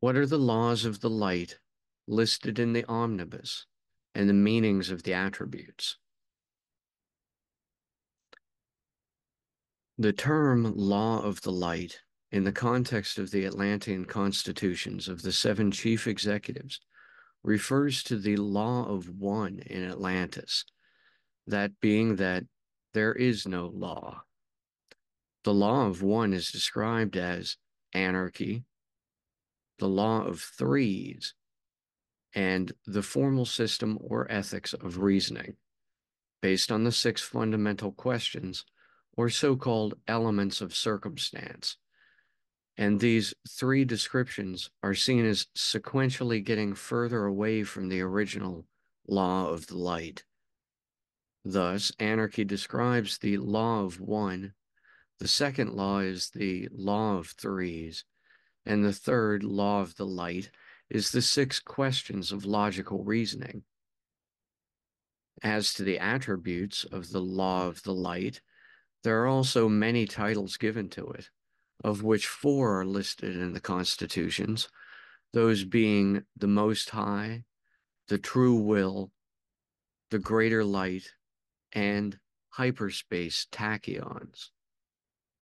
What are the laws of the light listed in the omnibus and the meanings of the attributes? The term law of the light in the context of the Atlantean constitutions of the seven chief executives refers to the law of one in Atlantis, that being that there is no law. The law of one is described as anarchy, the law of threes, and the formal system or ethics of reasoning, based on the six fundamental questions or so-called elements of circumstance. And these three descriptions are seen as sequentially getting further away from the original law of the light. Thus, anarchy describes the law of one, the second law is the law of threes, and the third law of the light is the six questions of logical reasoning. As to the attributes of the law of the light, there are also many titles given to it, of which four are listed in the constitutions, those being the Most High, the True Will, the Greater Light, and hyperspace tachyons.